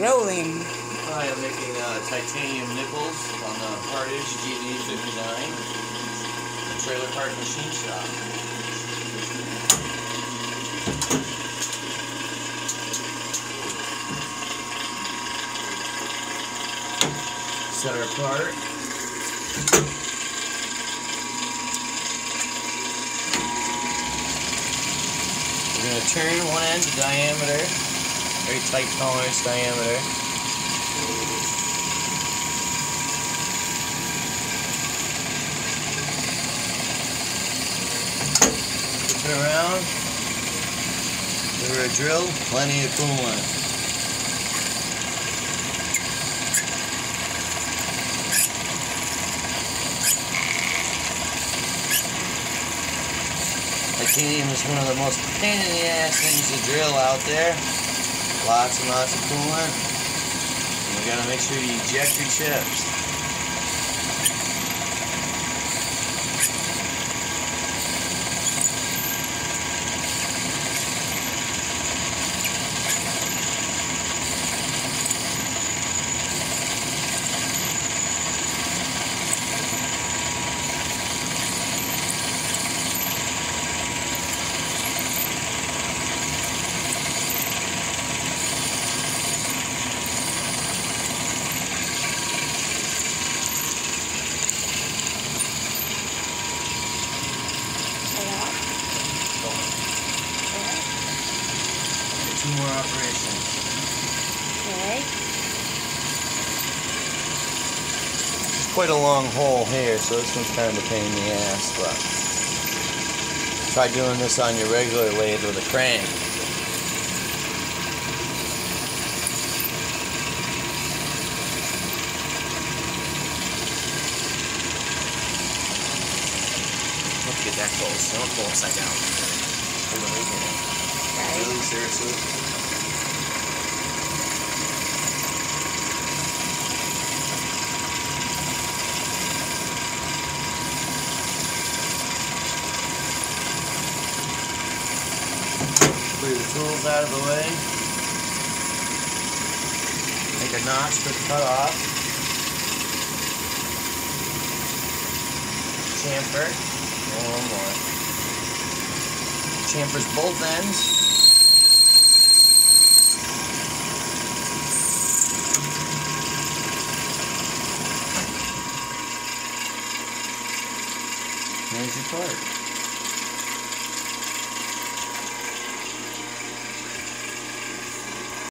rolling. I am making uh, titanium nipples on the Hardinge GD59, the trailer park machine shop. Set her apart. We're going to turn one end to diameter, very tight tolerance diameter. Flip it around. Give her a drill, plenty of coolant. Titanium is one of the most pain in the ass things to drill out there. Lots and lots of coolant. And we gotta make sure you eject your chips. Two more operations. Okay. It's quite a long hole here, so this one's kind of a pain in the ass, but try doing this on your regular lathe with a crank. Let's get that close. Don't go upside down. Right. really seriously? Clear the tools out of the way. Make a notch for the cut off. Chamfer. One more. Chamfers both ends. There's your part.